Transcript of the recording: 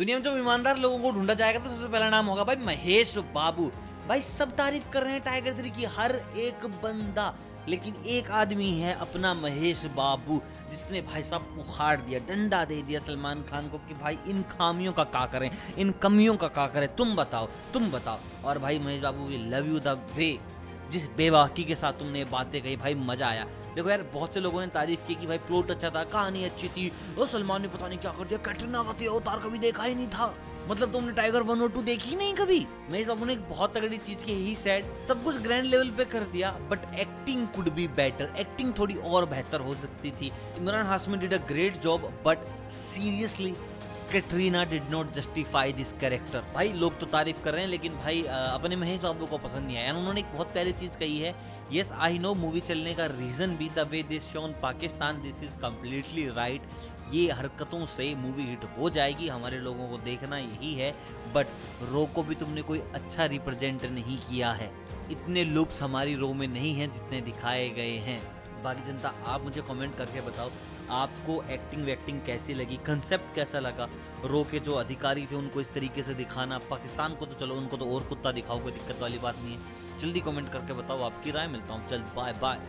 दुनिया में जब ईमानदार लोगों को ढूंढा जाएगा तो सबसे पहला नाम होगा भाई महेश बाबू। भाई सब तारीफ़ कर रहे हैं टाइगर थ्री की, हर एक बंदा, लेकिन एक आदमी है अपना महेश बाबू, जिसने भाई साहब उखाड़ दिया, डंडा दे दिया सलमान खान को कि भाई इन खामियों का का करें, इन कमियों का का करें, तुम बताओ तुम बताओ। और भाई Mahesh Babu we love you the way जिस बेबाकी के साथ तुमने बातें कही, भाई, मज़ा आया। देखो यार, बहुत से लोगों ने तारीफ़ की कि भाई प्लॉट अच्छा था, कहानी अच्छी थी। वो सलमान ने पता नहीं क्या कर दिया कैटरीना का अवतार कभी देखा ही नहीं था। मतलब तुमने टाइगर वन और टू देखी नहीं कभी? मैं सबने बहुत तगड़ी चीज़ की ही सेड सब कुछ ग्रैंड लेवल पे कर दिया but acting could be better acting थोड़ी और बेहतर हो सकती थी। Imran Hashmi did a great job but seriously Katrina did not justify this character भाई, लोग तो तारीफ़ कर रहे हैं, लेकिन भाई अपने महेश बाबू को पसंद नहीं आया। उन्होंने एक बहुत प्यारी चीज़ कही है यस आई नो मूवी चलने का रीजन भी the way this shown Pakistan this is completely right ये हरकतों से मूवी हिट हो जाएगी, हमारे लोगों को देखना यही है बट रो को भी तुमने कोई अच्छा रिप्रेजेंट नहीं किया है। इतने लुप्स हमारी रो में नहीं हैं जितने दिखाए गए हैं। बाकी जनता, आप मुझे कमेंट करके बताओ, आपको एक्टिंग वैक्टिंग कैसी लगी कंसेप्ट कैसा लगा? रो के जो अधिकारी थे, उनको इस तरीके से दिखाना, पाकिस्तान को तो चलो, उनको तो और कुत्ता दिखाओ, कोई दिक्कत वाली बात नहीं है। जल्दी कमेंट करके बताओ, आपकी राय, मिलता हूँ, चल बाय बाय